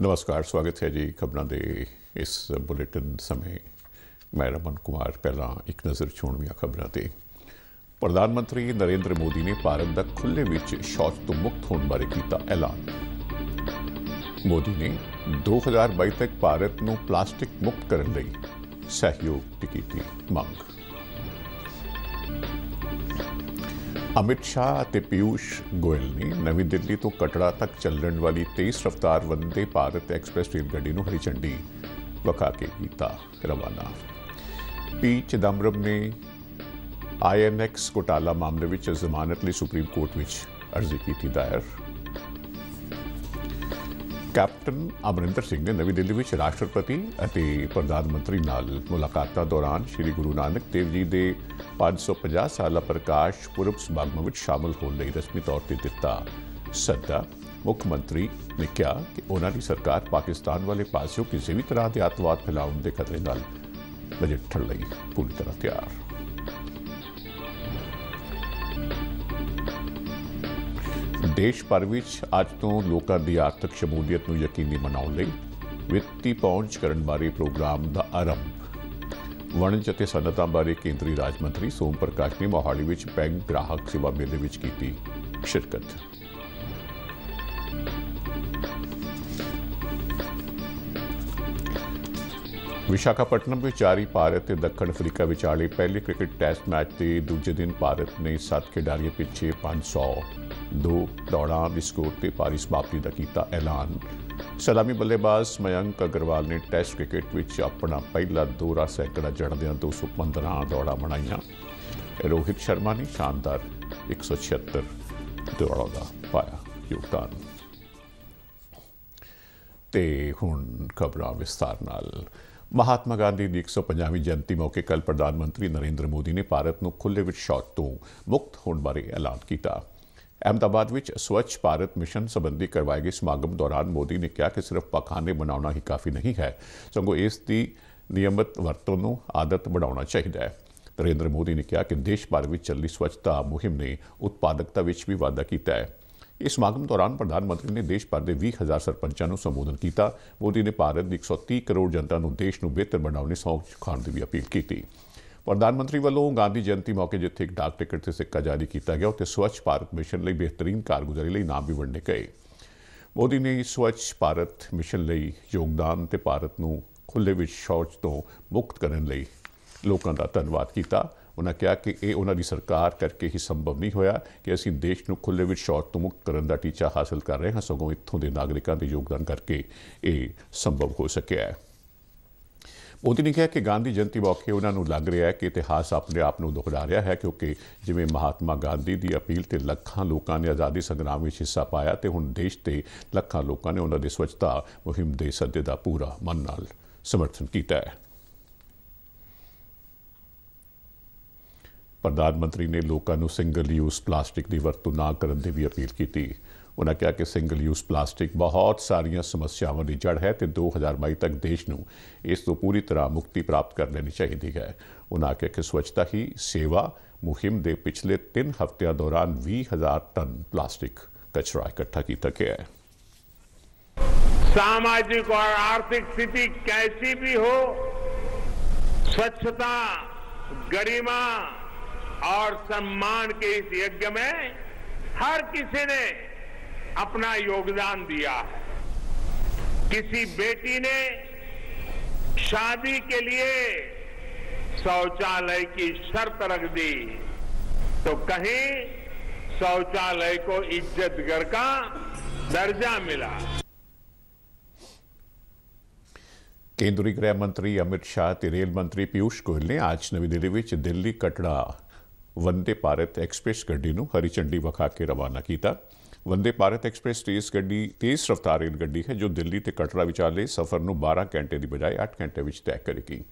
ਨਮਸਕਾਰ, ਸਵਾਗਤ ਹੈ ਜੀ ਖਬਰਾਂ ਦੇ ਇਸ ਬੁਲੇਟਿਨ ਸਮੇਂ। ਮੈਂ ਰਮਨ ਕੁਮਾਰ, ਪਹਿਲਾਂ ਇੱਕ ਨਜ਼ਰ ਛੋਣਵੀਆਂ ਖਬਰਾਂ ਤੇ। ਪ੍ਰਧਾਨ ਮੰਤਰੀ ਨਰਿੰਦਰ ਮੋਦੀ ਨੇ ਭਾਰਤ ਦਾ ਖੁੱਲੇ ਵਿੱਚ ਸ਼ੌਚ ਤੋਂ ਮੁਕਤ ਹੋਣ ਬਾਰੇ ਕੀਤਾ ਐਲਾਨ। ਮੋਦੀ ਨੇ 2022 ਤੱਕ ਭਾਰਤ ਨੂੰ ਪਲਾਸਟਿਕ ਮੁਕਤ ਕਰਨ ਲਈ ਸਹਿਯੋਗ ਦੀ ਕੀਤੀ ਮੰਗ। ਅਮਿਤ ਸ਼ਾਹ ਅਤੇ ਪਿਊਸ਼ ਗੋਇਲ ਨੇ ਨਵੀਂ ਦਿੱਲੀ ਤੋਂ ਕਟੜਾ ਤੱਕ ਚੱਲਣ ਵਾਲੀ 23 ਰਫ਼ਤਾਰ ਵੰਦੇ ਭਾਰਤ ਐਕਸਪ੍ਰੈਸ ਰੇਲ ਗੱਡੀ ਨੂੰ ਹਰੀ ਝੰਡੀ ਵਿਖਾ ਕੇ ਕੀਤਾ ਰਵਾਨਾ। ਪੀ ਚਿਦੰਬਰਮ ਨੇ ਆਈਐਨਐਕਸ ਘੋਟਾਲਾ ਮਾਮਲੇ ਵਿੱਚ ਜ਼ਮਾਨਤ ਲਈ ਸੁਪਰੀਮ ਕੋਰਟ ਵਿੱਚ ਅਰਜ਼ੀ ਕੀਤੀ ਦਾਇਰ। ਕੈਪਟਨ ਅਮਰਿੰਦਰ ਸਿੰਘ ਨੇ ਨਵੀਂ ਦਿੱਲੀ ਵਿੱਚ ਰਾਸ਼ਟਰਪਤੀ ਅਤੇ ਪ੍ਰਧਾਨ ਮੰਤਰੀ ਨਾਲ ਮੁਲਾਕਾਤਾਂ ਦੌਰਾਨ ਸ੍ਰੀ ਗੁਰੂ ਨਾਨਕ ਦੇਵ ਜੀ ਦੇ 550 ਸਾਲਾ ਪ੍ਰਕਾਸ਼ ਪੁਰਬ ਸਮਾਗਮ ਵਿੱਚ ਸ਼ਾਮਲ ਹੋਣ ਲਈ ਰਸਮੀ ਤੌਰ ਤੇ ਦਿੱਤਾ ਸੱਦਾ। ਮੁੱਖ ਮੰਤਰੀ ਨੇ ਕਿਹਾ ਕਿ ਉਹਨਾਂ ਦੀ ਸਰਕਾਰ ਪਾਕਿਸਤਾਨ ਵਾਲੇ ਪਾਸਿਓਂ ਕਿਸੇ ਵੀ ਤਰ੍ਹਾਂ ਦੇ ਅੱਤਵਾਦ ਫੈਲਾਉਣ ਦੇ ਖਤਰੇ ਨਾਲ ਨਜਿੱਠਣ ਲਈ ਪੂਰੀ ਤਰ੍ਹਾਂ ਤਿਆਰ। ਦੇਸ਼ ਭਰ ਵਿੱਚ ਅੱਜ ਤੋਂ ਲੋਕਾਂ ਦੀ ਆਰਥਿਕ ਸ਼ਮੂਲੀਅਤ ਨੂੰ ਯਕੀਨੀ ਬਣਾਉਣ ਲਈ ਵਿੱਤੀ ਪਹੁੰਚ ਕਰਨ ਬਾਰੇ ਪ੍ਰੋਗਰਾਮ ਦਾ ਆਰੰਭ। ਵਣਜ ਅਤੇ ਸਨਅਤਾਂ ਬਾਰੇ ਕੇਂਦਰੀ ਰਾਜ ਮੰਤਰੀ ਸੋਮ ਪ੍ਰਕਾਸ਼ ਨੇ ਮੋਹਾਲੀ ਵਿੱਚ ਬੈਂਕ ਗ੍ਰਾਹਕ ਸੇਵਾ ਮੇਲੇ ਵਿੱਚ ਕੀਤੀ ਸ਼ਿਰਕਤ। ਵਿਸ਼ਾਖਾਪਟਨਮ ਵਿੱਚ ਜਾਰੀ ਭਾਰਤ ਤੇ ਦੱਖਣ ਅਫਰੀਕਾ ਵਿਚਾਲੇ ਪਹਿਲੇ ਕ੍ਰਿਕਟ ਟੈਸਟ ਮੈਚ ਦੇ ਦੂਜੇ ਦਿਨ ਭਾਰਤ ਨੇ 7 ਖਿਡਾਰੀਆਂ ਪਿੱਛੇ 502 ਦੌੜਾਂ ਦੇ ਸਕੋਰ ਤੇ ਭਾਰੀ ਸਮਾਪਤੀ ਦਾ ਕੀਤਾ ਐਲਾਨ। ਸਲਾਮੀ ਬੱਲੇਬਾਜ਼ ਮਯੰਕ ਅਗਰਵਾਲ ਨੇ ਟੈਸਟ ਕ੍ਰਿਕਟ ਵਿੱਚ ਆਪਣਾ ਪਹਿਲਾ ਦੋਹਰਾ ਸੈਂਕੜਾ ਜੜਦਿਆਂ 215 ਦੌੜਾਂ ਬਣਾਈਆਂ। ਰੋਹਿਤ ਸ਼ਰਮਾ ਨੇ ਸ਼ਾਨਦਾਰ 176 ਦੌੜਾਂ ਦਾ ਪਾਇਆ ਯੋਗਦਾਨ। ਤੇ ਹੁਣ ਖਬਰਾਂ ਵਿਸਤਾਰ ਨਾਲ। ਮਹਾਤਮਾ ਗਾਂਧੀ ਦੀ 150ਵੀਂ ਜਯੰਤੀ ਮੌਕੇ ਕੱਲ ਪ੍ਰਧਾਨ ਮੰਤਰੀ ਨਰਿੰਦਰ ਮੋਦੀ ਨੇ ਭਾਰਤ ਨੂੰ ਖੁੱਲੇ ਵਿੱਚ ਸ਼ੌਚ ਤੋਂ ਮੁਕਤ ਹੋਣ ਬਾਰੇ ਐਲਾਨ ਕੀਤਾ। ਅਹਿਮਦਾਬਾਦ ਵਿੱਚ ਸਵੱਛ ਭਾਰਤ ਮਿਸ਼ਨ ਸੰਬੰਧੀ ਕਰਵਾਏ ਗਏ ਸਮਾਗਮ ਦੌਰਾਨ ਮੋਦੀ ਨੇ ਕਿਹਾ ਕਿ ਸਿਰਫ ਪਖਾਨੇ ਬਣਾਉਣਾ ਹੀ ਕਾਫੀ ਨਹੀਂ ਹੈ, ਸਗੋਂ ਇਸ ਦੀ ਨਿਯਮਿਤ ਵਰਤੋਂ ਨੂੰ ਆਦਤ ਬਣਾਉਣਾ ਚਾਹੀਦਾ ਹੈ। ਨਰਿੰਦਰ ਮੋਦੀ ਨੇ ਕਿਹਾ ਕਿ ਦੇਸ਼ ਭਰ ਵਿੱਚ ਚੱਲੀ ਸਵੱਛਤਾ ਮੁਹਿੰਮ ਨੇ ਉਤਪਾਦਕਤਾ ਵਿੱਚ ਵੀ ਵਾਧਾ ਕੀਤਾ ਹੈ। ਇਸ ਸਮਾਗਮ ਦੌਰਾਨ ਪ੍ਰਧਾਨ ਮੰਤਰੀ ਨੇ ਦੇਸ਼ ਭਰ ਦੇ 20000 ਸਰਪੰਚਾਂ ਨੂੰ ਸੰਬੋਧਨ ਕੀਤਾ। ਮੋਦੀ ਨੇ ਭਾਰਤ ਦੀ 130 ਕਰੋੜ ਜਨਤਾ ਨੂੰ ਦੇਸ਼ ਨੂੰ ਬਿਹਤਰ ਬਣਾਉਣ ਲਈ ਸੌਂਚ ਖਾਣ ਦੀ ਵੀ ਅਪੀਲ ਕੀਤੀ। ਪ੍ਰਧਾਨ ਮੰਤਰੀ ਵੱਲੋਂ ਗਾਂਧੀ ਜਯੰਤੀ ਮੌਕੇ ਜਿੱਥੇ ਇੱਕ ਡਾਕ ਟਿਕਟ ਤੇ ਸਿੱਕਾ ਜਾਰੀ ਕੀਤਾ ਗਿਆ, ਉੱਥੇ ਸਵੱਛ ਭਾਰਤ ਮਿਸ਼ਨ ਲਈ ਬਿਹਤਰੀਨ ਕਾਰਗੁਜ਼ਾਰੀ ਲਈ ਨਾਮ ਵੀ ਵੰਡੇ ਗਏ। ਮੋਦੀ ਨੇ ਸਵੱਛ ਭਾਰਤ ਮਿਸ਼ਨ ਲਈ ਯੋਗਦਾਨ ਤੇ ਭਾਰਤ ਨੂੰ ਖੁੱਲੇ ਵਿੱਚ ਸ਼ੌਚ ਤੋਂ ਮੁਕਤ ਕਰਨ ਲਈ ਲੋਕਾਂ ਦਾ ਧੰਨਵਾਦ ਕੀਤਾ। ਉਹਨਾਂ ਕਿਹਾ ਕਿ ਇਹ ਉਹਨਾਂ ਦੀ ਸਰਕਾਰ ਕਰਕੇ ਹੀ ਸੰਭਵ ਨਹੀਂ ਹੋਇਆ ਕਿ ਅਸੀਂ ਦੇਸ਼ ਨੂੰ ਖੁੱਲੇ ਵਿੱਚ ਸ਼ੌਚ ਤੋਂ ਮੁਕਤ ਕਰਨ ਦਾ ਟੀਚਾ ਹਾਸਲ ਕਰ ਰਹੇ ਹਾਂ, ਸਗੋਂ ਇੱਥੋਂ ਦੇ ਨਾਗਰਿਕਾਂ ਦੇ ਯੋਗਦਾਨ ਕਰਕੇ ਇਹ ਸੰਭਵ ਹੋ ਸਕਿਆ ਹੈ। ਮੋਦੀ ਨੇ ਕਿਹਾ ਕਿ ਗਾਂਧੀ ਜਯੰਤੀ ਮੌਕੇ ਉਹਨਾਂ ਨੂੰ ਲੱਗ ਰਿਹਾ ਹੈ ਕਿ ਇਤਿਹਾਸ ਆਪਣੇ ਆਪ ਨੂੰ ਦੁਹਰਾ ਰਿਹਾ ਹੈ, ਕਿਉਂਕਿ ਜਿਵੇਂ ਮਹਾਤਮਾ ਗਾਂਧੀ ਦੀ ਅਪੀਲ ਤੇ ਲੱਖਾਂ ਲੋਕਾਂ ਨੇ ਆਜ਼ਾਦੀ ਸੰਗਰਾਮ ਵਿੱਚ ਹਿੱਸਾ ਪਾਇਆ ਤੇ ਹੁਣ ਦੇਸ਼ ਤੇ ਲੱਖਾਂ ਲੋਕਾਂ ਨੇ ਉਹਨਾਂ ਦੀ ਸਵੱਛਤਾ ਮੁਹਿੰਮ ਦੇ ਸੱਦੇ ਦਾ ਪੂਰਾ ਮਨ ਨਾਲ ਸਮਰਥਨ ਕੀਤਾ ਹੈ। ਪ੍ਰਧਾਨ ਮੰਤਰੀ ਨੇ ਲੋਕਾਂ ਨੂੰ ਸਿੰਗਲ ਯੂਜ਼ ਪਲਾਸਟਿਕ ਦੀ ਵਰਤੋਂ ਨਾ ਕਰਨ ਦੀ ਵੀ ਅਪੀਲ ਕੀਤੀ ਉਹਨਾਂ ਕਿਹਾ ਕਿ ਸਿੰਗਲ ਯੂਜ਼ ਪਲਾਸਟਿਕ ਬਹੁਤ ਸਾਰੀਆਂ ਸਮੱਸਿਆਵਾਂ ਦੀ ਜੜ ਹੈ ਤੇ 2022 ਤੱਕ ਦੇਸ਼ ਨੂੰ ਇਸ ਤੋਂ ਪੂਰੀ ਤਰ੍ਹਾਂ ਮੁਕਤੀ ਪ੍ਰਾਪਤ ਕਰ ਲੈਣੀ ਚਾਹੀਦੀ ਹੈ ਉਹਨਾਂ ਕਿਹਾ ਕਿ ਸਵੱਛਤਾ ਹੀ ਸੇਵਾ ਮੁਹਿੰਮ ਦੇ ਪਿਛਲੇ 3 ਹਫ਼ਤਿਆਂ ਦੌਰਾਨ 20000 ਟਨ ਪਲਾਸਟਿਕ ਕਚਰਾ ਇਕੱਠਾ ਕੀਤਾ ਗਿਆ ਹੈ सामाजिक और आर्थिक स्थिति कैसी भी हो स्वच्छता गरिमा और सम्मान के इस यज्ञ में हर किसी ने अपना योगदान दिया है। किसी बेटी ने शादी के लिए शौचालय की शर्त रख दी तो कहीं शौचालय को इज़्ज़त घर का दर्जा मिला। केंद्रीय गृह मंत्री अमित शाह रेल मंत्री पीयूष गोयल ने आज नवी दिल्ली में दिल्ली कटड़ा ਵੰਦੇ ਭਾਰਤ ਐਕਸਪ੍ਰੈਸ ਗੱਡੀ ਨੂੰ ਹਰੀ ਝੰਡੀ ਵਿਖਾ ਕੇ ਰਵਾਨਾ ਕੀਤਾ। ਵੰਦੇ ਭਾਰਤ ਐਕਸਪ੍ਰੈਸ ਤੇਜ਼ ਗੱਡੀ, ਤੇਜ਼ ਰਫ਼ਤਾਰ ਰੇਲ ਗੱਡੀ ਹੈ ਜੋ ਦਿੱਲੀ ਤੇ ਕਟਰਾ ਵਿਚਾਲੇ ਸਫ਼ਰ ਨੂੰ 12 ਘੰਟੇ ਦੀ ਬਜਾਏ 8 ਘੰਟੇ ਵਿੱਚ ਤੈਅ ਕਰੇਗੀ।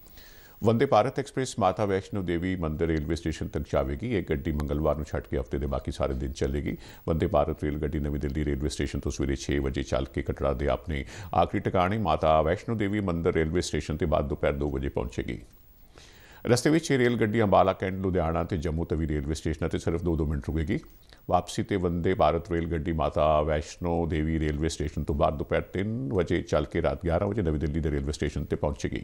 ਵੰਦੇ ਭਾਰਤ ਐਕਸਪ੍ਰੈਸ ਮਾਤਾ ਵੈਸ਼ਨੋ ਦੇਵੀ ਮੰਦਿਰ ਰੇਲਵੇ ਸਟੇਸ਼ਨ ਤੱਕ ਜਾਵੇਗੀ। ਇਹ ਗੱਡੀ ਮੰਗਲਵਾਰ ਨੂੰ ਛੱਡ ਕੇ ਹਫ਼ਤੇ ਦੇ ਬਾਕੀ ਸਾਰੇ ਦਿਨ ਚੱਲੇਗੀ। ਵੰਦੇ ਭਾਰਤ ਰੇਲ ਗੱਡੀ ਨਵੀਂ ਦਿੱਲੀ ਰੇਲਵੇ ਸਟੇਸ਼ਨ ਤੋਂ ਸਵੇਰੇ 6 ਵਜੇ ਚੱਲ ਕੇ ਕਟੜਾ ਦੇ ਆਪਣੇ ਆਖਰੀ ਟਿਕਾਣੇ ਮਾਤਾ ਵੈਸ਼ਨੋ ਦੇਵੀ ਮੰਦਿਰ ਰੇਲਵੇ ਸਟੇਸ਼ਨ ਤੇ ਬਾਅਦ ਦੁਪਹਿਰ 2 ਵਜੇ ਪਹੁੰਚੇਗੀ। ਰਸਤੇ ਵਿੱਚ ਇਹ ਰੇਲ ਗੱਡੀ ਅੰਬਾਲਾ ਕੈਂਟ ਲੁਧਿਆਣਾ ਤੇ ਜੰਮੂ ਤਵੀ ਰੇਲਵੇ ਸਟੇਸ਼ਨਾਂ ਤੇ ਸਿਰਫ 2-2 ਮਿੰਟ ਰੁਕੇਗੀ ਵਾਪਸੀ ਤੇ ਵੰਦੇ ਭਾਰਤ ਰੇਲ ਗੱਡੀ ਮਾਤਾ ਵੈਸ਼ਨੋ ਦੇਵੀ ਰੇਲਵੇ ਸਟੇਸ਼ਨ ਤੋਂ ਬਾਅਦ ਦੁਪਹਿਰ 3 ਵਜੇ ਚੱਲ ਕੇ ਰਾਤ 11 ਵਜੇ ਨਵੀਂ ਦਿੱਲੀ ਦੇ ਰੇਲਵੇ ਸਟੇਸ਼ਨ ਤੇ ਪਹੁੰਚੇਗੀ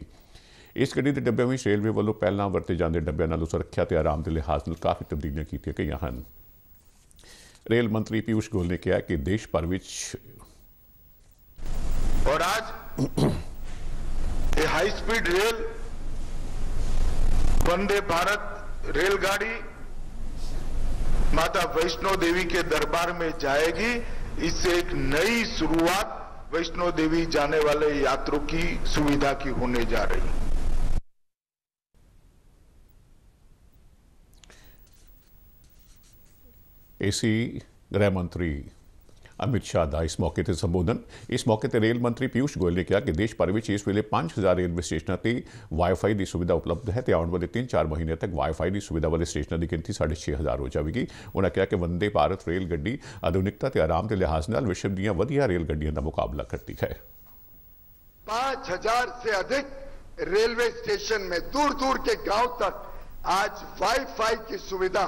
ਇਸ ਗੱਡੀ ਦੇ ਡੱਬਿਆਂ ਵਿੱਚ ਰੇਲਵੇ ਵੱਲੋਂ ਪਹਿਲਾਂ ਵਰਤੇ ਜਾਂਦੇ ਡੱਬਿਆਂ ਨਾਲੋਂ ਸੁਰੱਖਿਆ ਤੇ ਆਰਾਮ ਦੇ ਲਿਹਾਜ਼ ਨਾਲ ਕਾਫੀ ਤਬਦੀਲੀਆਂ ਕੀਤੀਆਂ ਗਈਆਂ ਹਨ ਰੇਲ ਮੰਤਰੀ ਪੀਯੂਸ਼ ਗੋਇਲ ਨੇ ਕਿਹਾ ਕਿ ਦੇਸ਼ ਭਰ ਵਿੱਚ और आज ये high speed rail Vande Bharat रेलगाड़ी माता वैष्णो देवी के दरबार में जाएगी। इससे एक नई शुरुआत वैष्णो देवी जाने वाले यात्रों की सुविधा की होने जा रही इसी गृह मंत्री ਅਮਿਤ ਸ਼ਾਹ ਦਾ ਇਸ ਮੌਕੇ ਤੇ ਸੰਬੋਧਨ ਇਸ ਮੌਕੇ ਤੇ ਰੇਲ ਮੰਤਰੀ ਪਿਊਸ਼ ਗੋਇਲ ਨੇ ਕਿਹਾ ਕਿ ਦੇਸ਼ ਭਰ ਵਿੱਚ ਇਸ ਵੇਲੇ 5000 ਰੇਲਵੇ ਸਟੇਸ਼ਨਾਂ ਤੇ ਵਾਈਫਾਈ ਦੀ ਸੁਵਿਧਾ ਉਪਲਬਧ ਹੈ ਤੇ ਆਉਣ ਵਾਲੇ 3-4 ਮਹੀਨੇ ਤੱਕ ਵਾਈਫਾਈ ਦੀ ਸੁਵਿਧਾ ਵਾਲੇ ਸਟੇਸ਼ਨਾਂ ਦੀ ਗਿਣਤੀ 6500 ਹੋ ਜਾਵੇਗੀ ਉਹਨਾਂ ਕਿਹਾ ਕਿ ਵੰਦੇ ਭਾਰਤ ਰੇਲ ਗੱਡੀ ਆਧੁਨਿਕਤਾ ਤੇ ਆਰਾਮ ਦੇ ਲਿਹਾਜ਼ ਨਾਲ ਵਿਸ਼ਵ ਦੀਆਂ ਵਧੀਆ ਰੇਲ ਗੱਡੀਆਂ ਦਾ ਮੁਕਾਬਲਾ ਕਰਦੀ ਹੈ पांच हजार से अधिक रेलवे स्टेशन में दूर दूर के गांव तक आज वाईफाई की सुविधा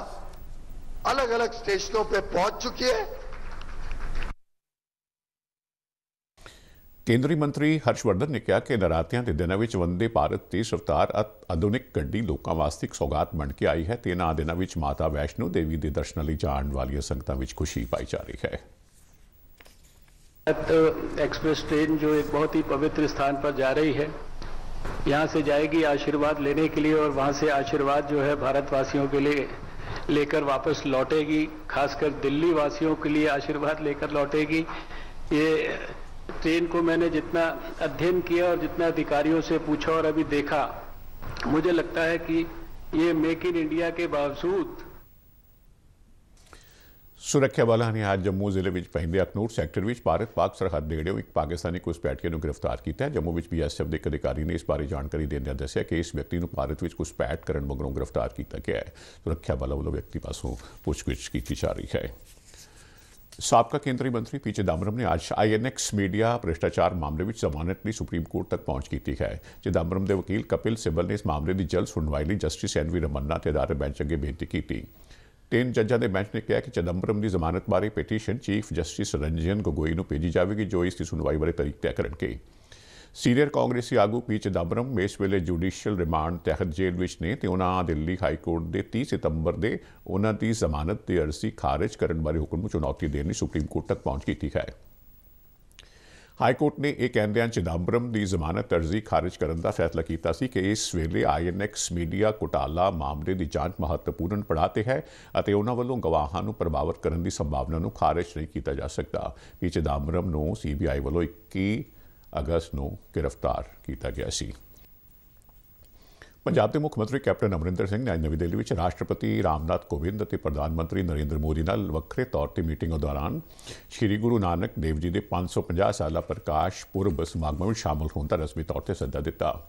अलग अलग स्टेशनों पे पहुंच चुकी है ਕੇਂਦਰੀ ਮੰਤਰੀ ਹਰਸ਼ਵਰਧਨ ਨੇ ਕਿਹਾ ਕਿ ਨਰਾਤਿਆਂ ਦੇ ਦਿਨਾਂ ਵਿੱਚ ਵੰਦੇ ਭਾਰਤ ਤੇਜ਼ ਰਫ਼ਤਾਰ ਅਤ- ਆਧੁਨਿਕ ਗੱਡੀ ਲੋਕਾਂ ਵਾਸਤੇ ਇੱਕ ਸੌਗਾਤ ਬਣ ਕੇ ਆਈ ਹੈ ਤੇ ਇਹਨਾਂ ਦਿਨਾਂ ਵਿੱਚ ਮਾਤਾ ਵੈਸ਼ਨੋ ਦੇਵੀ ਦੇ ਦਰਸ਼ਨਾਂ ਲਈ ਜਾਣ ਵਾਲੀਆਂ ਸੰਗਤਾਂ ਵਿੱਚ ਖੁਸ਼ੀ ਪਾਈ ਜਾ ਰਹੀ ਹੈ भारत एक्सप्रेस ट्रेन जो एक बहुत ही पवित्र स्थान पर जा रही है यहाँ से जाएगी आशीर्वाद लेने के लिए और वहाँ से आशीर्वाद जो है भारतवासियों के लिए लेकर वापस लौटेगी खासकर दिल्ली वासियों के लिए आशीर्वाद लेकर लौटेगी ये ट्रेन को मैंने जितना अध्ययन किया और जितना अधिकारियों से पूछा और अभी देखा मुझे लगता है कि ये मेक इन इंडिया के बावजूद ਸੁਰੱਖਿਆ ਬਲਾਂ ਨੇ ਅੱਜ ਜੰਮੂ ਜ਼ਿਲ੍ਹੇ ਵਿੱਚ ਪੈਂਦੇ ਅਖਨੂਰ ਸੈਕਟਰ ਵਿੱਚ ਭਾਰਤ ਪਾਕ ਸਰਹੱਦ ਨੇੜਿਓਂ ਇੱਕ ਪਾਕਿਸਤਾਨੀ ਘੁਸਪੈਠੀਏ ਨੂੰ ਗ੍ਰਿਫਤਾਰ ਕੀਤਾ ਹੈ ਜੰਮੂ ਵਿੱਚ ਬੀਐਸਐਫ ਦੇ ਇੱਕ ਅਧਿਕਾਰੀ ਨੇ ਇਸ ਬਾਰੇ ਜਾਣਕਾਰੀ ਦਿੰਦਿਆਂ ਦੱਸਿਆ ਕਿ ਇਸ ਵਿਅਕਤੀ ਨੂੰ ਭਾਰਤ ਵਿੱਚ ਘੁਸਪੈਠ ਕਰਨ ਮਗਰੋਂ ਗ੍ਰਿਫਤਾਰ ਕੀਤਾ ਗਿਆ ਹੈ ਸੁਰੱਖਿਆ ਬਲਾਂ ਵੱਲੋਂ ਵਿਅਕਤੀ ਪਾਸੋਂ ਪੁੱਛਗਿੱਛ ਕੀਤੀ ਜਾ ਰਹੀ ਹੈ ਸਾਬਕਾ ਕੇਂਦਰੀ ਮੰਤਰੀ ਪੀ ਚਿਦੰਬਰਮ ਨੇ ਅੱਜ ਆਈਐਨਐਕਸ ਮੀਡੀਆ ਭ੍ਰਿਸ਼ਟਾਚਾਰ ਮਾਮਲੇ ਵਿੱਚ ਜ਼ਮਾਨਤ ਲਈ ਸੁਪਰੀਮ ਕੋਰਟ ਤੱਕ ਪਹੁੰਚ ਕੀਤੀ ਹੈ। ਚਿਦੰਬਰਮ ਦੇ ਵਕੀਲ ਕਪਿਲ ਸਿੱਬਲ ਨੇ ਇਸ ਮਾਮਲੇ ਦੀ ਜਲਦ ਸੁਣਵਾਈ ਲਈ ਜਸਟਿਸ ਐਨ ਵੀ ਰਮੰਨਾ ਤੇ ਅਦਾਲਤ ਬੈਂਚ ਅੱਗੇ ਬੇਨਤੀ ਕੀਤੀ। ਤਿੰਨ ਜੱਜਾਂ ਦੇ ਬੈਂਚ ਨੇ ਕਿਹਾ ਕਿ ਚਿਦੰਬਰਮ ਦੀ ਜ਼ਮਾਨਤ ਬਾਰੇ petition chief justice Ranjan Gogoi ਨੂੰ ਭੇਜੀ ਜਾਵੇਗੀ, ਜੋ ਇਸ ਦੀ ਸੁਣਵਾਈ ਬਾਰੇ ਤਰੀਕ ਤੈਅ ਕਰਨਗੇ। ਸੀਨੀਅਰ ਕਾਂਗਰਸੀ ਆਗੂ ਪੀ ਚਿਦੰਬਰਮ ਇਸ ਵੇਲੇ ਜੁਡੀਸ਼ੀਅਲ ਰਿਮਾਂਡ ਤਹਿਤ ਜੇਲ੍ਹ ਵਿੱਚ ਨੇ ਤੇ ਉਹਨਾਂ ਦਿੱਲੀ ਹਾਈ ਕੋਰਟ ਦੇ 30 ਸਤੰਬਰ ਦੇ ਉਹਨਾਂ ਦੀ ਜ਼ਮਾਨਤ ਦੀ ਅਰਜ਼ੀ ਖਾਰਜ ਕਰਨ ਬਾਰੇ ਹੁਕਮ ਨੂੰ ਚੁਣੌਤੀ ਦੇਣ ਲਈ ਸੁਪਰੀਮ ਕੋਰਟ ਤੱਕ ਪਹੁੰਚ ਕੀਤੀ ਹੈ। ਹਾਈ ਕੋਰਟ ਨੇ ਇਹ ਕਹਿੰਦਿਆਂ ਚਿਦੰਬਰਮ ਦੀ ਜ਼ਮਾਨਤ ਅਰਜ਼ੀ ਖਾਰਜ ਕਰਨ ਦਾ ਫੈਸਲਾ ਕੀਤਾ ਸੀ ਕਿ ਇਸ ਵੇਲੇ ਆਈਐਨਐਕਸ ਮੀਡੀਆ ਘੁਟਾਲਾ ਮਾਮਲੇ ਦੀ ਜਾਂਚ ਮਹੱਤਵਪੂਰਨ ਪੜਾਅ ਤੇ ਹੈ ਅਤੇ ਉਹਨਾਂ ਵੱਲੋਂ ਗਵਾਹਾਂ ਨੂੰ ਪ੍ਰਭਾਵਿਤ ਕਰਨ ਦੀ ਸੰਭਾਵਨਾ ਨੂੰ ਖਾਰਜ ਨਹੀਂ ਕੀਤਾ ਜਾ ਸਕਦਾ। ਪੀ ਚਿਦੰਬਰਮ ਨੂੰ ਸੀਬੀਆਈ ਵੱਲੋਂ 21 ਅਗਸਤ ਨੂੰ ਗ੍ਰਿਫਤਾਰ ਕੀਤਾ ਗਿਆ ਸੀ। ਪੰਜਾਬ ਦੇ ਮੁੱਖ ਮੰਤਰੀ ਕੈਪਟਨ ਅਮਰਿੰਦਰ ਸਿੰਘ ਨੇ ਅੱਜ ਨਵੀਂ ਦਿੱਲੀ ਵਿੱਚ ਰਾਸ਼ਟਰਪਤੀ ਰਾਮਨਾਥ ਕੋਵਿੰਦ ਅਤੇ ਪ੍ਰਧਾਨ ਮੰਤਰੀ ਨਰਿੰਦਰ ਮੋਦੀ ਨਾਲ ਵੱਖਰੇ ਤੌਰ ਤੇ ਮੀਟਿੰਗ ਦੌਰਾਨ ਸ੍ਰੀ ਗੁਰੂ ਨਾਨਕ ਦੇਵ ਜੀ ਦੇ 550 ਸਾਲਾ ਪ੍ਰਕਾਸ਼ ਪੁਰਬ ਸਮਾਗਮ ਵਿੱਚ ਸ਼ਾਮਲ ਹੋਣ ਦਾ ਰਸਮੀ ਤੌਰ ਤੇ ਸੱਦਾ ਦਿੱਤਾ।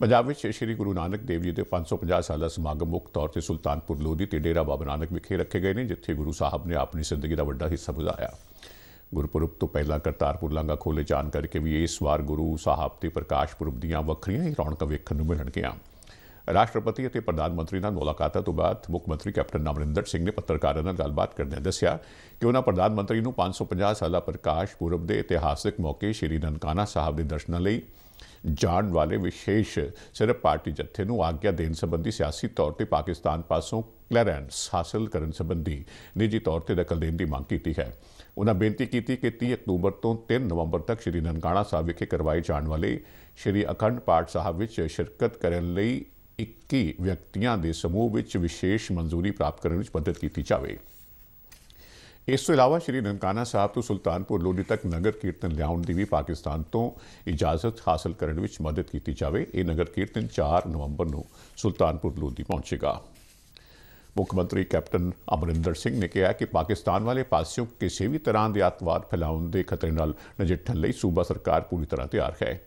ਪੰਜਾਬ ਵਿੱਚ ਸ੍ਰੀ ਗੁਰੂ ਨਾਨਕ ਦੇਵ ਜੀ ਦੇ 550 ਸਾਲਾ ਸਮਾਗਮ ਮੁੱਖ ਤੌਰ ਤੇ ਸੁਲਤਾਨਪੁਰ ਲੋਧੀ ਤੇ ਡੇਰਾ ਬਾਬਾ ਨਾਨਕ ਵਿਖੇ ਰੱਖੇ ਗਏ ਨੇ, ਜਿੱਥੇ ਗੁਰੂ ਸਾਹਿਬ ਨੇ ਆਪਣੀ ਜ਼ਿੰਦਗੀ ਦਾ ਵੱਡਾ ਹਿੱਸਾ ਗੁਜ਼ਾਰਿਆ ਗੁਰਪੁਰਬ ਤੋਂ ਪਹਿਲਾਂ ਕਰਤਾਰਪੁਰ ਲਾਂਘਾ ਖੋਲੇ ਜਾਣ ਕਰਕੇ ਵੀ ਇਸ ਵਾਰ ਗੁਰੂ ਸਾਹਿਬ ਤੇ ਪ੍ਰਕਾਸ਼ ਪੁਰਬ ਦੀਆਂ ਵੱਖਰੀਆਂ ਹੀ ਰੌਣਕਾਂ ਵੇਖਣ ਨੂੰ ਮਿਲਣਗੀਆਂ। ਰਾਸ਼ਟਰਪਤੀ ਅਤੇ ਪ੍ਰਧਾਨ ਮੰਤਰੀ ਨਾਲ ਮੁਲਾਕਾਤਾਂ ਤੋਂ ਬਾਅਦ ਮੁੱਖ ਮੰਤਰੀ ਕੈਪਟਨ ਅਮਰਿੰਦਰ ਸਿੰਘ ਨੇ ਪੱਤਰਕਾਰਾਂ ਨਾਲ ਗੱਲਬਾਤ ਕਰਦਿਆਂ ਦੱਸਿਆ ਕਿ ਉਹਨਾਂ ਪ੍ਰਧਾਨ ਮੰਤਰੀ ਨੂੰ 550 ਸਾਲਾ ਪ੍ਰਕਾਸ਼ ਪੁਰਬ ਦੇ ਇਤਿਹਾਸਕ ਮੌਕੇ ਸ਼੍ਰੀ ਨਨਕਾਣਾ ਸਾਹਿਬ ਦੇ ਦਰਸ਼ਨਾਂ ਲਈ ਜਾਣ ਵਾਲੇ ਵਿਸ਼ੇਸ਼ ਸਿਰਫ ਪਾਰਟੀ ਜੱਥੇ ਨੂੰ ਆਗਿਆ ਦੇਣ ਸੰਬੰਧੀ ਸਿਆਸੀ ਤੌਰ ਤੇ ਪਾਕਿਸਤਾਨ ਪਾਸੋਂ ਕਲੈਰੈਂਸ ਹਾਸਲ ਕਰਨ ਸੰਬੰਧੀ ਨਿੱਜੀ ਤੌਰ ਤੇ ਦਖਲ ਦੇਣ ਦੀ ਮੰਗ ਕੀਤੀ ਹੈ। ਉਹਨਾਂ ਬੇਨਤੀ ਕੀਤੀ ਕਿ 30 ਅਕਤੂਬਰ ਤੋਂ 3 ਨਵੰਬਰ ਤੱਕ ਸ਼੍ਰੀ ਨਨਕਾਣਾ ਸਾਹਿਬ ਵਿਖੇ ਕਰਵਾਏ ਜਾਣ ਵਾਲੇ ਸ਼੍ਰੀ ਅਖੰਡ ਪਾਠ ਸਾਹਿਬ ਵਿੱਚ ਸ਼ਿਰਕਤ ਕਰਨ ਲਈ 21 ਵਿਅਕਤੀਆਂ ਦੇ ਸਮੂਹ ਵਿੱਚ ਵਿਸ਼ੇਸ਼ ਮਨਜ਼ੂਰੀ ਪ੍ਰਾਪਤ ਕਰਨ ਵਿੱਚ ਮਦਦ ਕੀਤੀ ਜਾਵੇ। ਇਸ ਤੋਂ ਇਲਾਵਾ ਸ਼੍ਰੀ ਨਨਕਾਣਾ ਸਾਹਿਬ ਤੋਂ ਸੁਲਤਾਨਪੁਰ ਲੋਧੀ ਤੱਕ ਨਗਰ ਕੀਰਤਨ ਲਿਆਉਣ ਦੀ ਵੀ ਪਾਕਿਸਤਾਨ ਤੋਂ ਇਜਾਜ਼ਤ ਹਾਸਲ ਕਰਨ ਵਿੱਚ ਮਦਦ ਕੀਤੀ ਜਾਵੇ, ਇਹ ਨਗਰ ਕੀਰਤਨ 4 ਨਵੰਬਰ ਨੂੰ ਸੁਲਤਾਨਪੁਰ ਲੋਧੀ ਪਹੁੰਚੇਗਾ। ਮੁੱਖ ਮੰਤਰੀ ਕੈਪਟਨ ਅਮਰਿੰਦਰ ਸਿੰਘ ਨੇ ਕਿਹਾ ਕਿ ਪਾਕਿਸਤਾਨ ਵਾਲੇ ਪਾਸਿਓਂ ਕਿਸੇ ਵੀ ਤਰ੍ਹਾਂ ਦੇ ਅੱਤਵਾਦ ਫੈਲਾਉਣ ਦੇ ਖਤਰੇ ਨਾਲ ਨਜਿੱਠਣ ਲਈ ਸੂਬਾ ਸਰਕਾਰ ਪੂਰੀ ਤਰ੍ਹਾਂ ਤਿਆਰ ਹੈ।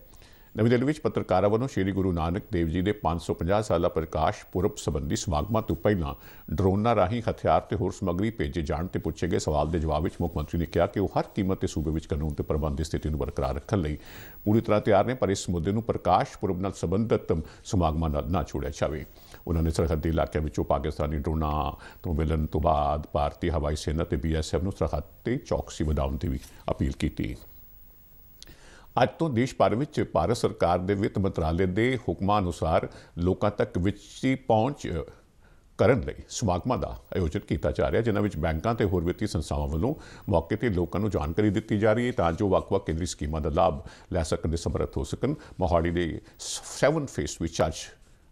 ਨਵੀਂ ਦਿੱਲੀ ਵਿੱਚ ਪੱਤਰਕਾਰਾਂ ਵੱਲੋਂ ਸ੍ਰੀ ਗੁਰੂ ਨਾਨਕ ਦੇਵ ਜੀ ਦੇ 550 ਸਾਲਾ ਪ੍ਰਕਾਸ਼ ਪੁਰਬ ਸੰਬੰਧੀ ਸਮਾਗਮਾਂ ਤੋਂ ਪਹਿਲਾਂ ਡਰੋਨਾਂ ਰਾਹੀਂ ਹਥਿਆਰ ਤੇ ਹੋਰ ਸਮੱਗਰੀ ਭੇਜੇ ਜਾਣ ਤੇ ਪੁੱਛੇ ਗਏ ਸਵਾਲ ਦੇ ਜਵਾਬ ਵਿੱਚ ਮੁੱਖ ਮੰਤਰੀ ਨੇ ਕਿਹਾ ਕਿ ਉਹ ਹਰ ਕੀਮਤ ਤੇ ਸੂਬੇ ਵਿੱਚ ਕਾਨੂੰਨ ਤੇ ਪ੍ਰਬੰਧ ਦੀ ਸਥਿਤੀ ਨੂੰ ਬਰਕਰਾਰ ਰੱਖਣ ਲਈ ਪੂਰੀ ਤਰ੍ਹਾਂ ਤਿਆਰ ਨੇ, ਪਰ ਇਸ ਮੁੱਦੇ ਨੂੰ ਪ੍ਰਕਾਸ਼ ਪੁਰਬ ਨਾਲ ਸੰਬੰਧਿਤ ਸਮਾਗਮਾਂ ਨਾਲ ਨਾ ਛੋੜਿਆ ਜਾਵੇ। ਉਹਨਾਂ ਨੇ ਸਰਹੱਦੀ ਇਲਾਕਿਆਂ ਵਿੱਚੋਂ ਪਾਕਿਸਤਾਨੀ ਡਰੋਨਾਂ ਤੋਂ ਮਿਲਣ ਤੋਂ ਬਾਅਦ ਭਾਰਤੀ ਹਵਾਈ ਸੈਨਾ ਤੇ ਬੀਐਸਐਫ ਨੂੰ ਸਰਹੱਦ ਤੇ ਚੌਕਸੀ ਵਧਾਉਣ ਦੀ ਵੀ ਅਪੀਲ ਕੀਤੀ। ਅੱਜ ਤੋਂ ਦੇਸ਼ ਭਰ ਵਿੱਚ ਭਾਰਤ ਸਰਕਾਰ ਦੇ ਵਿੱਤ ਮੰਤਰਾਲੇ ਦੇ ਹੁਕਮਾਂ ਅਨੁਸਾਰ ਲੋਕਾਂ ਤੱਕ ਵਿੱਤੀ ਪਹੁੰਚ ਕਰਨ ਲਈ ਸਮਾਗਮਾਂ ਦਾ ਆਯੋਜਨ ਕੀਤਾ ਜਾ ਰਿਹਾ, ਜਿਨ੍ਹਾਂ ਵਿੱਚ ਬੈਂਕਾਂ ਤੇ ਹੋਰ ਵਿੱਤੀ ਸੰਸਥਾਵਾਂ ਵੱਲੋਂ ਮੌਕੇ ਤੇ ਲੋਕਾਂ ਨੂੰ ਜਾਣਕਾਰੀ ਦਿੱਤੀ ਜਾ ਰਹੀ ਹੈ ਤਾਂ ਜੋ ਵੱਖ-ਵੱਖ ਕੇਂਦਰੀ ਸਕੀਮਾਂ ਦਾ ਲਾਭ ਲੈ ਸਕਣ ਦੇ ਸਮਰੱਥ ਹੋ ਸਕਣ। ਮੋਹਾਲੀ ਦੇ 7 ਫੇਸ ਵਿੱਚ ਅੱਜ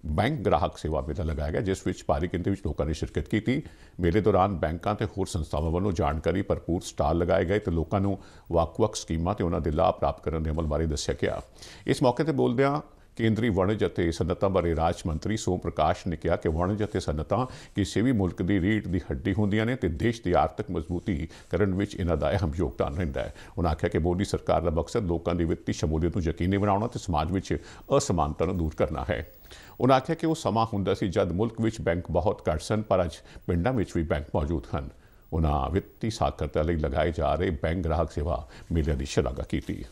ਬੈਂਕ ਗ੍ਰਾਹਕ ਸੇਵਾ ਮੇਲਾ ਲਗਾਇਆ ਗਿਆ, ਜਿਸ ਵਿੱਚ ਭਾਰੀ ਗਿਣਤੀ ਵਿੱਚ ਲੋਕਾਂ ਨੇ ਸ਼ਿਰਕਤ ਕੀਤੀ। ਮੇਲੇ ਦੌਰਾਨ ਬੈਂਕਾਂ ਤੇ ਹੋਰ ਸੰਸਥਾਵਾਂ ਵੱਲੋਂ ਜਾਣਕਾਰੀ ਭਰਪੂਰ ਸਟਾਲ ਲਗਾਏ ਗਏ ਤੇ ਲੋਕਾਂ ਨੂੰ ਵੱਖ-ਵੱਖ ਸਕੀਮਾਂ ਤੇ ਉਹਨਾਂ ਦੇ ਲਾਭ ਪ੍ਰਾਪਤ ਕਰਨ ਦੇ ਅਮਲ ਬਾਰੇ ਦੱਸਿਆ ਗਿਆ। ਇਸ ਮੌਕੇ ਤੇ ਬੋਲਦਿਆਂ ਕੇਂਦਰੀ ਵਣਜ ਅਤੇ ਸਨਅਤਾਂ ਬਾਰੇ ਰਾਜ ਮੰਤਰੀ ਸੋਮ ਪ੍ਰਕਾਸ਼ ਨੇ ਕਿਹਾ ਕਿ ਵਣਜ ਅਤੇ ਸਨਅਤਾਂ ਕਿਸੇ ਵੀ ਮੁਲਕ ਦੀ ਰੀੜ ਦੀ ਹੱਡੀ ਹੁੰਦੀਆਂ ਨੇ ਤੇ ਦੇਸ਼ ਦੀ ਆਰਥਿਕ ਮਜ਼ਬੂਤੀ ਕਰਨ ਵਿੱਚ ਇਹਨਾਂ ਦਾ ਅਹਿਮ ਯੋਗਦਾਨ ਰਹਿੰਦਾ ਹੈ। ਉਹਨਾਂ ਆਖਿਆ ਕਿ ਮੋਦੀ ਸਰਕਾਰ ਦਾ ਮਕਸਦ ਲੋਕਾਂ ਦੀ ਵਿੱਤੀ ਸ਼ਮੂਲੀਅਤ ਨੂੰ ਯਕੀਨੀ ਬਣਾਉਣਾ ਤੇ ਸਮਾਜ ਵਿੱਚ ਅਸਮਾਨਤਾ ਨੂੰ ਦੂਰ ਕਰਨਾ ਹੈ। ਉਹਨਾਂ ਆਖਿਆ ਕਿ ਉਹ ਸਮਾਂ ਹੁੰਦਾ ਸੀ ਜਦ ਮੁਲਕ ਵਿੱਚ ਬੈਂਕ ਬਹੁਤ ਘੱਟ ਸਨ, ਪਰ ਅੱਜ ਪਿੰਡਾਂ ਵਿੱਚ ਵੀ ਬੈਂਕ ਮੌਜੂਦ ਹਨ। ਉਹਨਾਂ ਵਿੱਤੀ ਸਾਖਰਤਾ ਲਈ ਲਗਾਏ ਜਾ ਰਹੇ ਬੈਂਕ ਗ੍ਰਾਹਕ ਸੇਵਾ ਮੇਲੇ ਦੀ ਸ਼ਲਾਘਾ ਕੀਤੀ।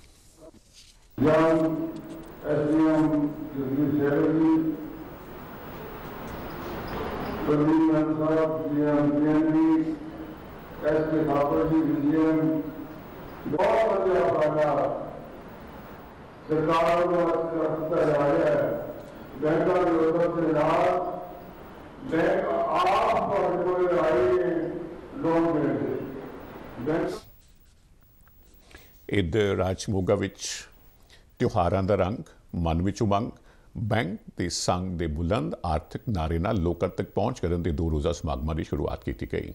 Young SDM Jagdish Chatterjee, Praveen Ansar, GM PNB, S.K. Thakurji, GM, ਬਹੁਤ ਵਧੀਆ ਉਪਰਾਲਾ ਸਰਕਾਰ ਨੂੰ ਕੀਤਾ ਜਾ ਰਿਹਾ ਹੈ ਬੈਂਕਾਂ ਦੇ ਉਦਮ ਦੇ ਨਾਲ ਬੈਂਕ ਆਪ ਪਰ ਕੋਈ ਆਈ ਲੋਨ ਦੇਣਗੇ ਬੈਂਕ ਇੱਧਰ ਰਾਜ ਮੋਗਾ ਵਿੱਚ ਤਿਉਹਾਰਾਂ ਦਾ ਰੰਗ ਮਨ ਵਿੱਚ ਉਮੰਗ ਬੈਂਕ ਦੇ ਸੰਘ ਦੇ ਬੁਲੰਦ ਆਰਥਿਕ ਨਾਰੇ ਨਾਲ ਲੋਕਾਂ ਤੱਕ ਪਹੁੰਚ ਕਰਨ ਦੇ ਦੋ ਰੋਜ਼ਾ ਸਮਾਗਮਾਂ ਦੀ ਸ਼ੁਰੂਆਤ ਕੀਤੀ ਗਈ।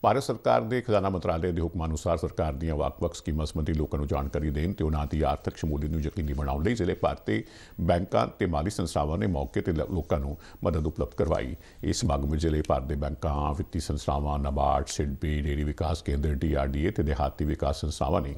ਭਾਰਤ ਸਰਕਾਰ ਦੇ ਖਜ਼ਾਨਾ ਮੰਤਰਾਲੇ ਦੇ ਹੁਕਮਾਂ ਅਨੁਸਾਰ ਸਰਕਾਰ ਦੀਆਂ ਵੱਖ-ਵੱਖ ਸਕੀਮਾਂ ਸੰਬੰਧੀ ਲੋਕਾਂ ਨੂੰ ਜਾਣਕਾਰੀ ਦੇਣ ਤੇ ਉਹਨਾਂ ਦੀ ਆਰਥਿਕ ਸ਼ਮੂਲੀਅਤ ਨੂੰ ਯਕੀਨੀ ਬਣਾਉਣ ਲਈ ਜ਼ਿਲ੍ਹੇ ਭਰ ਤੇ ਬੈਂਕਾਂ ਤੇ ਮਾਲੀ ਸੰਸਥਾਵਾਂ ਨੇ ਮੌਕੇ ਤੇ ਲ- ਲੋਕਾਂ ਨੂੰ ਮਦਦ ਉਪਲਬਧ ਕਰਵਾਈ। ਇਸ ਸਮਾਗਮ ਵਿੱਚ ਜ਼ਿਲ੍ਹੇ ਭਰ ਦੇ ਬੈਂਕਾਂ, ਵਿੱਤੀ ਸੰਸਥਾਵਾਂ, ਨਾਬਾਰਡ, ਸਿਡਬੀ ਡੇਰੀ ਵਿਕਾਸ ਕੇਂਦਰ ਡੀਆਰਡੀਏ ਤੇ ਦਿਹਾਤੀ ਵਿਕਾਸ ਸੰਸਥਾਵਾਂ ਨੇ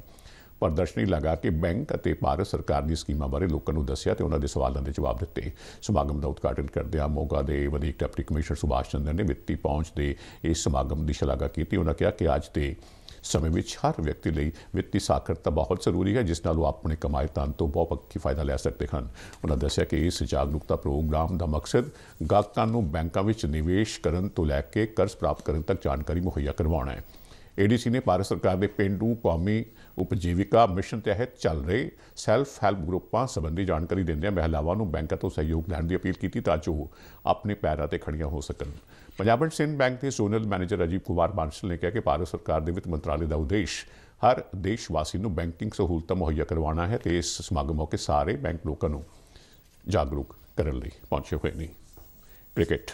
ਪ੍ਰਦਰਸ਼ਨੀ ਲਗਾ ਕੇ ਬੈਂਕ ਅਤੇ ਭਾਰਤ ਸਰਕਾਰ ਦੀ ਸਕੀਮਾਂ ਬਾਰੇ ਲੋਕਾਂ ਨੂੰ ਦੱਸਿਆ ਤੇ ਉਹਨਾਂ ਦੇ ਸਵਾਲਾਂ ਦੇ ਜਵਾਬ ਦਿੱਤੇ। ਸਮਾਗਮ ਦਾ ਉਦਘਾਟਨ ਕਰਦਿਆਂ ਮੋਗਾ ਦੇ ਵਧੀਕ ਡਿਪਟੀ ਕਮਿਸ਼ਨਰ ਸੁਭਾਸ਼ ਚੰਦਰ ਨੇ ਵਿੱਤੀ ਪਹੁੰਚ ਦੇ ਇਸ ਸਮਾਗਮ ਦੀ ਸ਼ਲਾਘਾ ਕੀਤੀ। ਉਹਨਾਂ ਕਿਹਾ ਕਿ ਅੱਜ ਦੇ ਸਮੇਂ ਵਿੱਚ ਹਰ ਵਿਅਕਤੀ ਲਈ ਵਿੱਤੀ ਸਾਖਰਤਾ ਬਹੁਤ ਜ਼ਰੂਰੀ ਹੈ, ਜਿਸ ਨਾਲ ਉਹ ਆਪਣੇ ਕਮਾਏ ਧਨ ਤੋਂ ਬਹੁਪੱਖੀ ਫਾਇਦਾ ਲੈ ਸਕਦੇ ਹਨ। ਉਹਨਾਂ ਦੱਸਿਆ ਕਿ ਇਸ ਜਾਗਰੂਕਤਾ ਪ੍ਰੋਗਰਾਮ ਦਾ ਮਕਸਦ ਗਾਹਕਾਂ ਨੂੰ ਬੈਂਕਾਂ ਵਿੱਚ ਨਿਵੇਸ਼ ਕਰਨ ਤੋਂ ਲੈ ਕੇ ਕਰਜ਼ ਪ੍ਰਾਪਤ ਕਰਨ ਤੱਕ ਜਾਣਕਾਰੀ ਮੁਹੱਈਆ ਕਰਵਾਉਣਾ ਹੈ। ਏਡੀਸੀ ਨੇ ਭਾਰਤ ਸਰਕਾਰ ਦੇ ਪਿੰਡੂ ਕੌਮੀ ਉਪਜੀਵਿਕਾ ਮਿਸ਼ਨ ਤਹਿਤ ਚੱਲ ਰਹੇ ਸੈਲਫ ਹੈਲਪ ਗਰੁੱਪਾਂ ਸੰਬੰਧੀ ਜਾਣਕਾਰੀ ਦਿੰਦਿਆਂ ਮਹਿਲਾਵਾਂ ਨੂੰ ਬੈਂਕਾਂ ਤੋਂ ਸਹਿਯੋਗ ਲੈਣ ਦੀ ਅਪੀਲ ਕੀਤੀ ਤਾਂ ਜੋ ਉਹ ਆਪਣੇ ਪੈਰਾਂ ਤੇ ਖੜੀਆਂ ਹੋ ਸਕਣ। ਪੰਜਾਬ ਐਂਡ ਸਿੰਧ ਬੈਂਕ ਦੇ ਜ਼ੋਨਲ ਮੈਨੇਜਰ ਅਜੀਬ ਕੁਮਾਰ ਬਾਂਸਲ ਨੇ ਕਿਹਾ ਕਿ ਭਾਰਤ ਸਰਕਾਰ ਦੇ ਵਿੱਤ ਮੰਤਰਾਲੇ ਦਾ ਉਦੇਸ਼ ਹਰ ਦੇਸ਼ ਵਾਸੀ ਨੂੰ ਬੈਂਕਿੰਗ ਸਹੂਲਤਾਂ ਮੁਹੱਈਆ ਕਰਵਾਉਣਾ ਹੈ ਤੇ ਇਸ ਸਮਾਗਮ ਮੌਕੇ ਸਾਰੇ ਬੈਂਕ ਲੋਕਾਂ ਨੂੰ ਜਾਗਰੂਕ ਕਰਨ ਲਈ ਪਹੁੰਚੇ ਹੋਏ ਨੇ। ਕ੍ਰਿਕਟ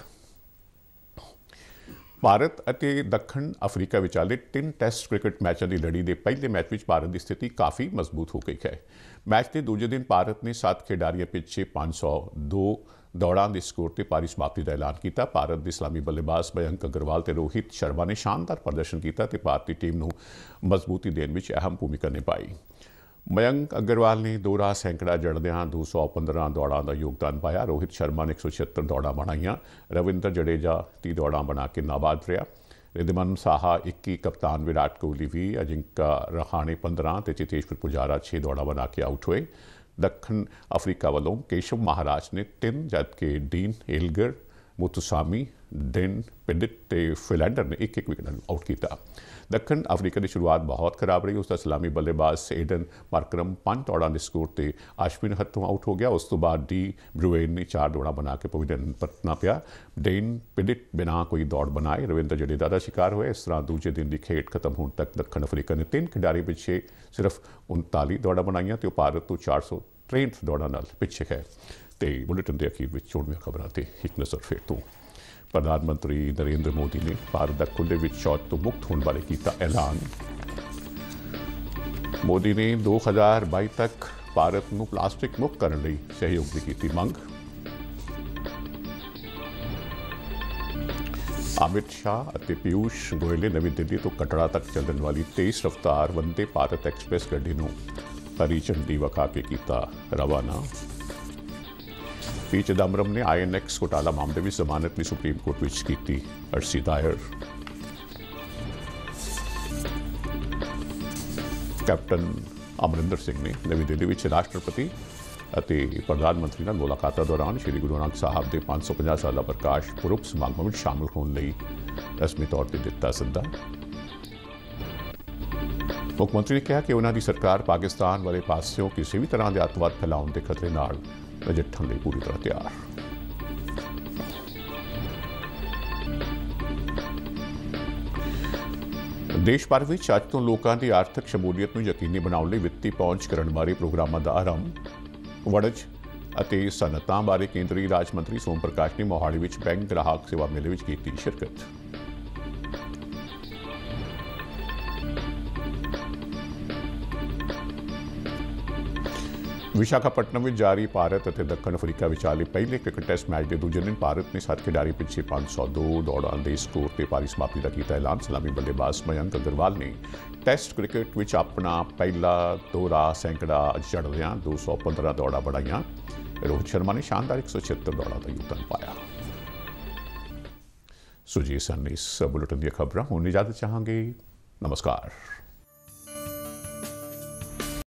ਭਾਰਤ ਅਤੇ ਦੱਖਣ ਅਫਰੀਕਾ ਵਿਚਾਲੇ ਤਿੰਨ ਟੈਸਟ ਕ੍ਰਿਕਟ ਮੈਚਾਂ ਦੀ ਲੜੀ ਦੇ ਪਹਿਲੇ ਮੈਚ ਵਿੱਚ ਭਾਰਤ ਦੀ ਸਥਿਤੀ ਕਾਫੀ ਮਜ਼ਬੂਤ ਹੋ ਗਈ ਹੈ। ਮੈਚ ਦੇ ਦੂਜੇ ਦਿਨ ਭਾਰਤ ਨੇ 7 ਖਿਡਾਰੀਆਂ ਪਿੱਛੇ 502 ਦੌੜਾਂ ਦੇ ਸਕੋਰ ਤੇ ਪਾਰੀ ਸਮਾਪਤੀ ਦਾ ਐਲਾਨ ਕੀਤਾ। ਭਾਰਤ ਦੇ ਇਸਲਾਮੀ ਬੱਲੇਬਾਜ਼ ਬਯੰਕ ਅਗਰਵਾਲ ਤੇ ਰੋਹਿਤ ਸ਼ਰਮਾ ਨੇ ਸ਼ਾਨਦਾਰ ਪ੍ਰਦਰਸ਼ਨ ਕੀਤਾ ਤੇ ਭਾਰਤੀ ਟੀਮ ਨੂੰ ਮਜ਼ਬੂਤੀ ਦੇਣ ਵਿੱਚ ਅਹਿਮ ਭੂਮਿਕਾ ਨਿਭਾਈ। ਮਯੰਕ ਅਗਰਵਾਲ ਨੇ ਦੋ ਰਾਹ ਸੈਂਕੜਾ ਜੜਦਿਆਂ 215 ਦੌੜਾਂ ਦਾ ਯੋਗਦਾਨ ਪਾਇਆ। ਰੋਹਿਤ ਸ਼ਰਮਾ ਨੇ 176 ਦੌੜਾਂ ਬਣਾਈਆਂ। ਰਵਿੰਦਰ ਜਡੇਜਾ 30 ਦੌੜਾਂ ਬਣਾ ਕੇ ਨਾਬਾਦ ਰਿਹਾ। ਰਿਦਮਨ ਸਾਹਾ 21 ਕਪਤਾਨ ਵਿਰਾਟ ਕੋਹਲੀ ਵੀ, ਅਜਿੰਕਾ ਰਹਾਣੇ 15 ਤੇ ਚਿਤੇਸ਼ਵਰ ਪੁਜਾਰਾ 6 ਦੌੜਾਂ ਬਣਾ ਕੇ ਆਊਟ ਹੋਏ। ਦੱਖਣ ਅਫਰੀਕਾ ਵੱਲੋਂ ਕੇਸ਼ਵ ਮਹਾਰਾਜ ਨੇ 3 ਜਦਕਿ ਡੀਨ ਏਲਗਰ ਮੁਤਸਾਮੀ ਡਿਨ ਪਿੰਡਿਤ ਤੇ ਫਿਲੈਂਡਰ ਨੇ ਇੱਕ ਇੱਕ ਵਿਕਟ ਨਾਲ ਆਊਟ ਕੀਤਾ। ਦੱਖਣ ਅਫਰੀਕਾ ਦੀ ਸ਼ੁਰੂਆਤ ਬਹੁਤ ਖਰਾਬ ਰਹੀ, ਉਸ ਦਾ ਸਲਾਮੀ ਬੱਲੇਬਾਜ਼ ਸੇਡਨ ਮਾਰਕਰਮ ਪੰਜ ਦੌੜਾਂ ਦੇ ਸਕੋਰ ਤੇ ਅਸ਼ਵਿਨ ਹੱਥੋਂ ਆਊਟ ਹੋ ਗਿਆ। ਉਸ ਤੋਂ ਬਾਅਦ ਡੀ ਬਰੂਏਨ ਨੇ ਚਾਰ ਦੌੜਾਂ ਬਣਾ ਕੇ ਪਵਿਡਨ ਪਰਤਣਾ ਪਿਆ। ਡੇਨ ਪਿੰਡਿਤ ਬਿਨਾਂ ਕੋਈ ਦੌੜ ਬਣਾਏ, ਰਵਿੰਦਰ ਜਡੇਜਾ ਦਾ ਸ਼ਿਕਾਰ ਹੋਇਆ। ਇਸ ਤਰ੍ਹਾਂ ਦੂਜੇ ਦਿਨ ਦੀ ਖੇਡ ਖਤਮ ਹੋਣ ਤੱਕ ਦੱਖਣ ਅਫਰੀਕਾ ਨੇ ਤਿੰਨ ਖਿਡਾਰੀ ਪਿੱਛੇ ਸਿਰਫ 39 ਦੌੜਾਂ ਬਣਾਈਆਂ ਤੇ ਉਹ ਭਾਰਤ ਤੋਂ 463 ਦੌੜਾਂ ਨਾਲ ਪਿੱਛੇ ਹੈ ਤੇ ਬੁਲੇਟਿਨ ਦੇ ਅਖੀਰ ਵਿੱਚ ਚੋਣਵੀਆਂ ਖਬਰਾਂ ਤੇ ਇੱਕ ਨਜ਼ਰ ਫੇਰ ਤੋਂ। ਪ੍ਰਧਾਨ ਮੰਤਰੀ ਨਰਿੰਦਰ ਮੋਦੀ ਨੇ ਭਾਰਤ ਦਾ ਖੁੱਲੇ ਵਿੱਚ ਸ਼ੌਚ ਤੋਂ ਮੁਕਤ ਹੋਣ ਬਾਰੇ ਕੀਤਾ ਐਲਾਨ। ਮੋਦੀ ਨੇ 2022 ਤੱਕ ਭਾਰਤ ਨੂੰ ਪਲਾਸਟਿਕ ਮੁਕਤ ਕਰਨ ਲਈ ਸਹਿਯੋਗ ਦੀ ਕੀਤੀ ਮੰਗ। ਅਮਿਤ ਸ਼ਾਹ ਅਤੇ ਪਿਊਸ਼ ਗੋਇਲ ਨੇ ਨਵੀਂ ਦਿੱਲੀ ਤੋਂ ਕਟੜਾ ਤੱਕ ਚੱਲਣ ਵਾਲੀ ਤੇਜ਼ ਰਫ਼ਤਾਰ ਵੰਦੇ ਭਾਰਤ ਐਕਸਪ੍ਰੈਸ ਗੱਡੀ ਨੂੰ ਹਰੀ ਝੰਡੀ ਵਿਖਾ ਕੇ ਕੀਤਾ ਰਵਾਨਾ। ਪੀ ਚਿਦੰਬਰਮ ਨੇ ਆਈਐਨਐਕਸ ਘੁਟਾਲਾ ਮਾਮਲੇ ਵਿੱਚ ਜ਼ਮਾਨਤ ਲਈ ਸੁਪਰੀਮ ਕੋਰਟ ਵਿੱਚ ਕੀਤੀ ਅਰਜ਼ੀ ਦਾਇਰ। ਕੈਪਟਨ ਅਮਰਿੰਦਰ ਸਿੰਘ ਨੇ ਨਵੀਂ ਦਿੱਲੀ ਵਿੱਚ ਰਾਸ਼ਟਰਪਤੀ ਅਤੇ ਪ੍ਰਧਾਨ ਮੰਤਰੀ ਨਾਲ ਮੁਲਾਕਾਤਾਂ ਦੌਰਾਨ ਸ੍ਰੀ ਗੁਰੂ ਨਾਨਕ ਸਾਹਿਬ ਦੇ 550 ਸਾਲਾ ਪ੍ਰਕਾਸ਼ ਪੁਰਬ ਸਮਾਗਮ ਵਿੱਚ ਸ਼ਾਮਲ ਹੋਣ ਲਈ ਰਸਮੀ ਤੌਰ ਤੇ ਦਿੱਤਾ ਸੱਦਾ। ਮੁੱਖ ਮੰਤਰੀ ਨੇ ਕਿਹਾ ਕਿ ਉਹਨਾਂ ਦੀ ਸਰਕਾਰ ਪਾਕਿਸਤਾਨ ਵਾਲੇ ਪਾਸਿਓਂ ਕਿਸੇ ਵੀ ਤਰ੍ਹਾਂ ਦੇ ਅੱਤਵਾਦ ਫੈਲਾਉਣ ਦੇ ਖਤਰੇ ਨਾਲ ਨਜਿੱਠਣ ਲਈ ਪੂਰੀ ਤਰ੍ਹਾਂ ਤਿਆਰ ਦੇਸ਼ ਭਰ ਵਿੱਚ ਅੱਜ ਤੋਂ ਲੋਕਾਂ ਦੀ ਆਰਥਿਕ ਸ਼ਮੂਲੀਅਤ ਨੂੰ ਯਕੀਨੀ ਬਣਾਉਣ ਲਈ ਵਿੱਤੀ ਪਹੁੰਚ ਕਰਨ ਬਾਰੇ ਪ੍ਰੋਗਰਾਮਾਂ ਦਾ ਆਰੰਭ ਵੜਜ ਅਤੇ ਸਨਅਤਾਂ ਬਾਰੇ ਕੇਂਦਰੀ ਰਾਜ ਮੰਤਰੀ ਸੋਮ ਪ੍ਰਕਾਸ਼ ਨੇ ਮੋਹਾਲੀ ਵਿੱਚ ਬੈਂਕ ਗ੍ਰਾਹਕ ਸੇਵਾ ਮੇਲੇ ਵਿੱਚ ਕੀਤੀ ਸ਼ਿਰਕਤ ਵਿਸ਼ਾਖਾਪਟਨਮ ਵਿੱਚ ਜਾਰੀ ਭਾਰਤ ਅਤੇ ਦੱਖਣ ਅਫਰੀਕਾ ਵਿਚਾਲੇ ਪਹਿਲੇ ਕ੍ਰਿਕਟ ਟੈਸਟ ਮੈਚ ਦੇ ਦੂਜੇ ਦਿਨ ਭਾਰਤ ਨੇ ਸੱਤ ਖਿਡਾਰੀ ਪਿੱਛੇ 502 ਦੌੜਾਂ ਦੇ ਸਕੋਰ ਤੇ ਭਾਰੀ ਸਮਾਪਤੀ ਦਾ ਕੀਤਾ ਐਲਾਨ। ਸਲਾਮੀ ਬੱਲੇਬਾਜ਼ ਮਯੰਕ ਅਗਰਵਾਲ ਨੇ ਟੈਸਟ ਕ੍ਰਿਕਟ ਵਿੱਚ ਆਪਣਾ ਪਹਿਲਾ ਦੋਹਰਾ ਸੈਂਕੜਾ ਜੜਦਿਆਂ 215 ਦੌੜਾਂ ਬਣਾਈਆਂ। ਰੋਹਿਤ ਸ਼ਰਮਾ ਨੇ ਸ਼ਾਨਦਾਰ 176 ਦੌੜਾਂ ਦਾ ਯੋਗਦਾਨ ਪਾਇਆ। ਸੋ ਸਨ ਇਸ ਬੁਲੇਟਿਨ ਦੀਆਂ ਖਬਰਾਂ, ਹੁਣ ਇਜਾਜ਼ਤ ਚਾਹਾਂਗੇ। ਨਮਸਕਾਰ।